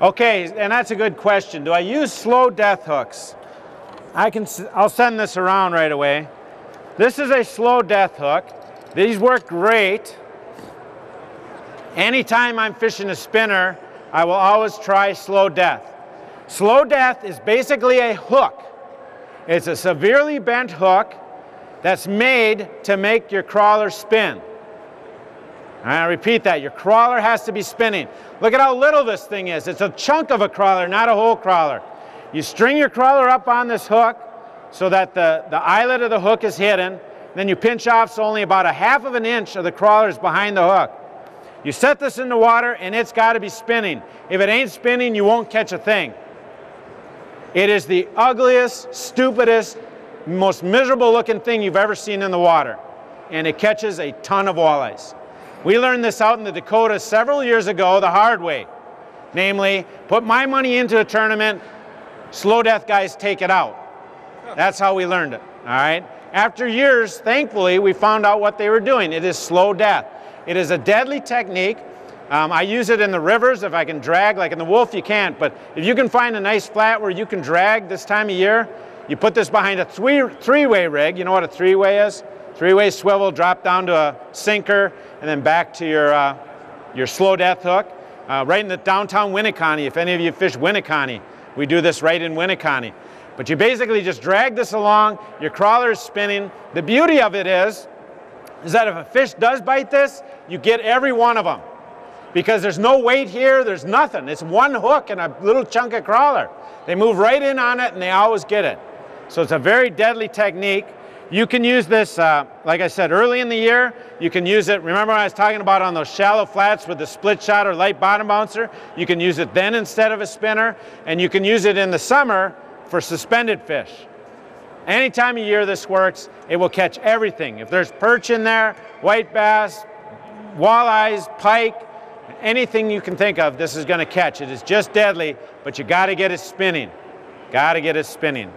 Okay, and that's a good question. Do I use slow death hooks? I can, I'll send this around right away. This is a slow death hook. These work great. Anytime I'm fishing a spinner, I will always try slow death. Slow death is basically a hook. It's a severely bent hook that's made to make your crawler spin. I repeat that, your crawler has to be spinning. Look at how little this thing is. It's a chunk of a crawler, not a whole crawler. You string your crawler up on this hook so that the, the eyelet of the hook is hidden. Then you pinch off so only about a half of an inch of the crawler is behind the hook. You set this in the water and it's got to be spinning. If it ain't spinning, you won't catch a thing. It is the ugliest, stupidest, most miserable looking thing you've ever seen in the water. And it catches a ton of walleyes. We learned this out in the Dakotas several years ago the hard way. Namely, put my money into a tournament, slow death guys take it out. That's how we learned it. All right. After years, thankfully, we found out what they were doing. It is slow death. It is a deadly technique. Um, I use it in the rivers if I can drag, like in the Wolf, you can't. But if you can find a nice flat where you can drag this time of year, you put this behind a three, three-way rig. You know what a three-way is? Three-way swivel, drop down to a sinker, and then back to your, uh, your slow death hook. Uh, right in the downtown Winneconne, if any of you fish Winneconne, we do this right in Winneconne. But you basically just drag this along, your crawler is spinning. The beauty of it is, is that if a fish does bite this, you get every one of them. Because there's no weight here, there's nothing. It's one hook and a little chunk of crawler. They move right in on it and they always get it. So it's a very deadly technique. You can use this, uh, like I said, early in the year. You can use it, remember I was talking about on those shallow flats with the split shot or light bottom bouncer? You can use it then instead of a spinner. And you can use it in the summer for suspended fish. Any time of year this works, it will catch everything. If there's perch in there, white bass, walleyes, pike, anything you can think of, this is going to catch. It is just deadly, but you got to get it spinning. Got to get it spinning.